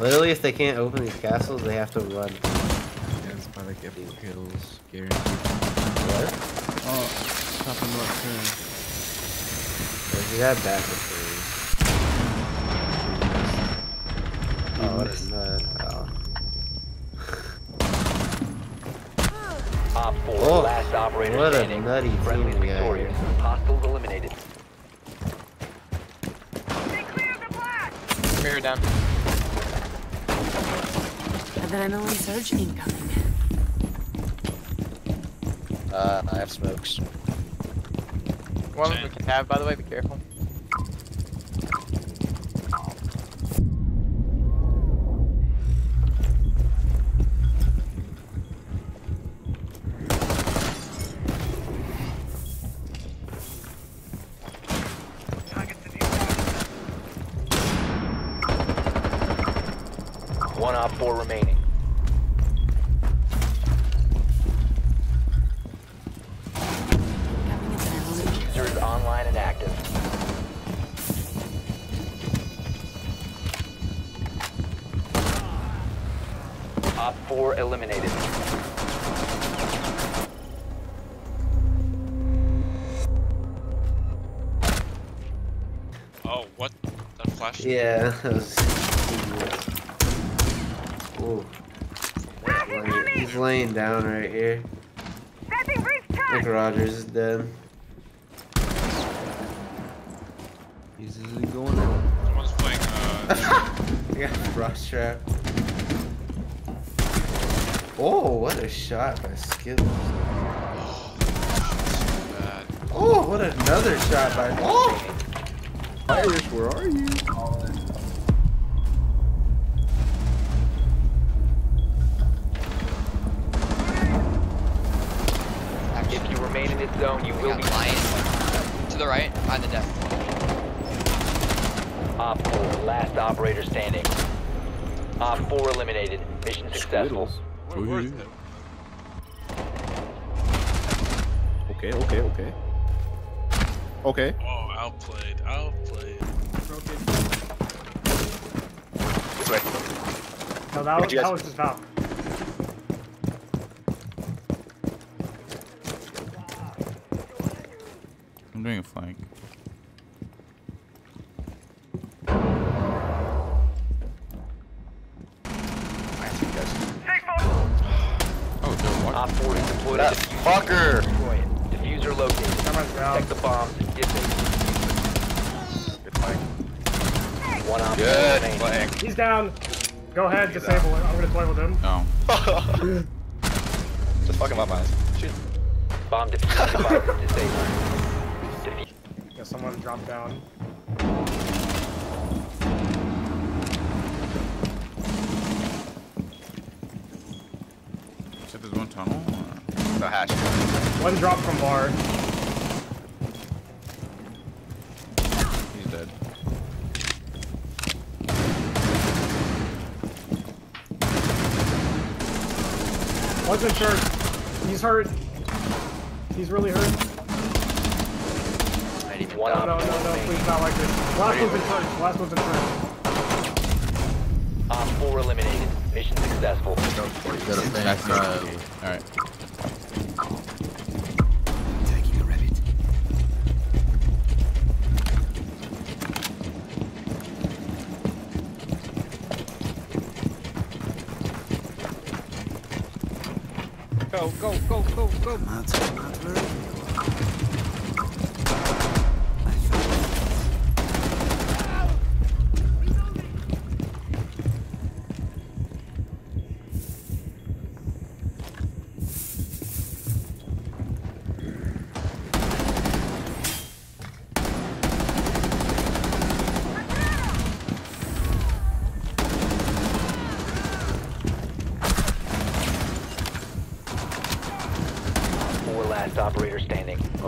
Literally, if they can't open these castles, they have to run. Yeah, it's probably like every kills guaranteed. What? Oh, top of north Does he have backup for Oh, what is that? Oh. Op 4, Oh, last operator what a nutty Friendly team we got victorious. here. Hostiles eliminated. Mirror down. Adrenaline surge incoming. Uh, I have smokes. One of them we can have, by the way, be careful. One Op 4 remaining. User is online and active. Op 4 eliminated. Oh, what? That flash? Yeah. That Ooh. Laying- He's laying down right here. Nick Rogers is dead. He's easily going out. Someone's playing, uh, I got frost trap. Oh, what a shot by Skittlz. Oh, what another shot by. Oh! Irish, where are you? If you zone, you will got be lion. To the right, behind the death. Op 4, last operator standing. Op 4 eliminated. Mission successful. We're worth it. Okay, okay, okay. Okay. Oh, outplayed, outplayed. This way. No, that was, you guys- that was just top. I'm doing a flank. I see you guys. Oh, they're what? Op 4 is deployed That a defuser. fucker! Destroy it. Defuser located. Camera's down. Protect the bombs and disable. Good fight. One Op Good flank. He's down. Go ahead, disable it. I'm gonna play with him. No. Just fuck him up, man. Shoot. Bomb defuser device disabled. Diffuse. Yeah, someone dropped down. Except there's one tunnel. Or... No hash. One drop from bar. He's dead. One's in church. He's hurt. He's really hurt. One No, no, Op no, 4 no, please not like this. Last one's in church. Last one's in church. Op 4 eliminated. Mission successful. That's it. Alright. Go, go, go, go, go. Op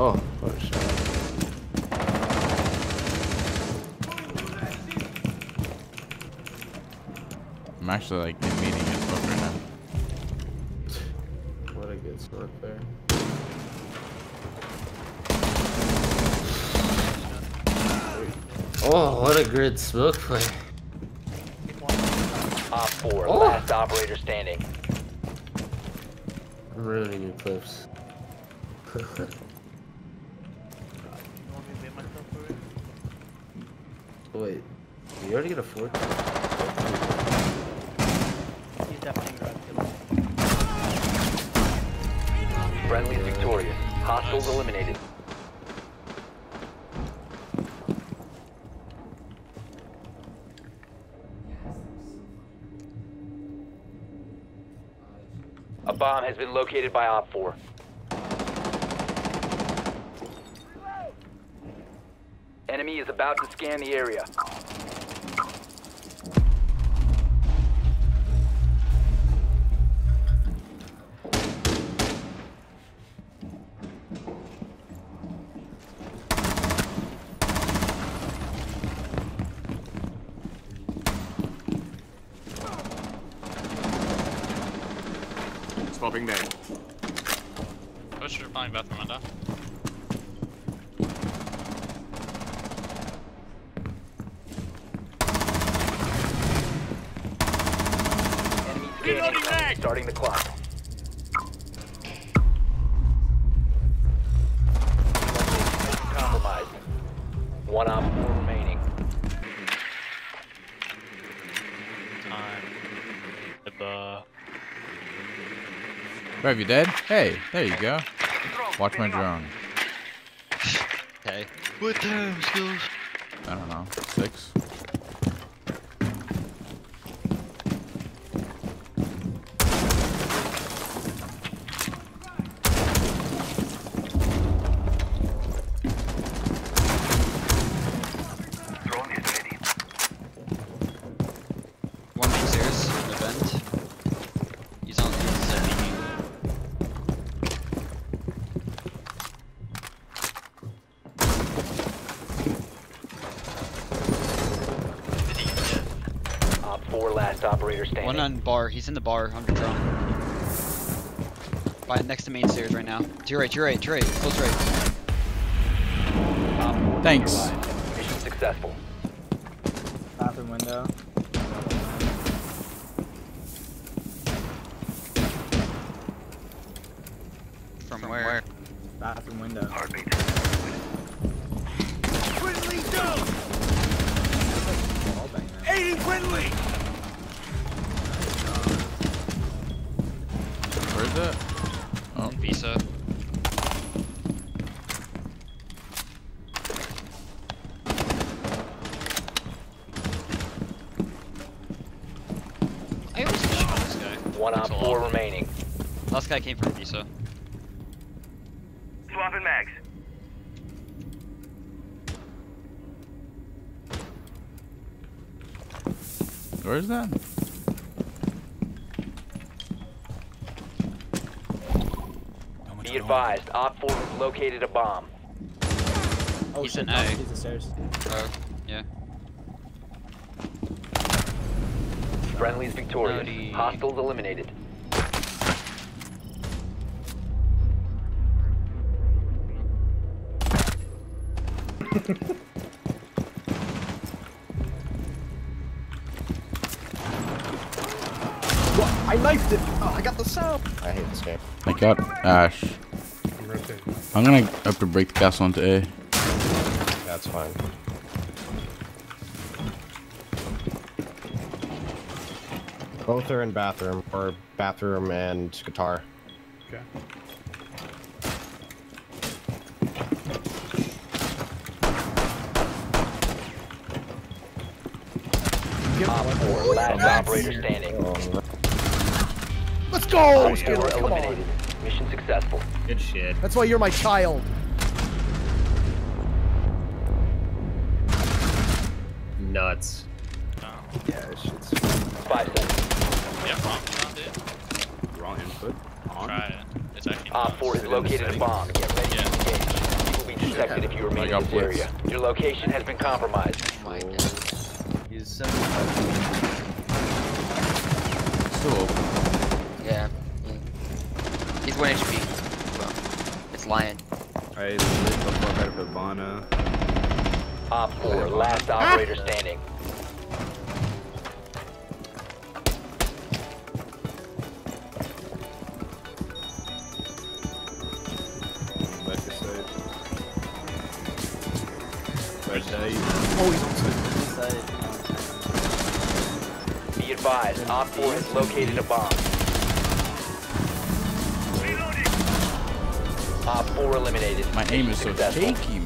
Oh, what a shot. I'm actually like in meeting his book right now. What a good smoke there. Oh, what a good smoke play. Op 4, Oh. last operator standing. I'm ruining your clips. Wait, did you already get a fourth? Friendly victorious. Hostiles eliminated. A bomb has been located by Op 4. Enemy is about to scan the area. Swapping name. Push your flying bathroom window. Starting the clock. Compromised. One op four remaining. Time. Uh, Rev, you dead? Hey, there you go. Watch my drone. Okay. What time skills? I don't know. Six? One upstairs in the vent. He's on he's uh, leaking. Op four last operator standing. One on bar. He's in the bar under drone. By next to main stairs right now. To your right, to your right, to your right. Close right. Op four Thanks. Mission successful. Bathroom window. From, where? Bathroom window. Where's that? Oh, Visa. I always get shot this guy. One op It's four lot. remaining. Last guy came from Visa. Swapping mags. where's that? Be advised, Op 4 has located a bomb. Oh He's shit, an no, A. he's the stairs. Oh, uh, yeah. Friendly's victorious. Howdy. Hostiles eliminated. I knifed it! Oh, I got the sound! I hate this game. I got Ash. I'm gonna have to break the castle into A. That's fine. Both are in bathroom, or bathroom and guitar. Okay. Op 4, last operator standing. Let's go! Op 4 Skinner, come on. Mission successful. Good shit. That's why you're my child. Nuts. Yeah, this shit's Five seconds. yeah, wrong one, dude. wrong input. On. Try it. It's actually uh, Op 4 has Sit in the located a bomb. Get ready to engage. You will be detected if you remain in this blitz. area. Your location has been compromised. My God. He's 75. one HP. It's Lion. I lit the fuck out of Ivana. Op 4, last operator standing. Be advised, Op 4 has located a bomb. Op 4 eliminated. My aim is so shaky.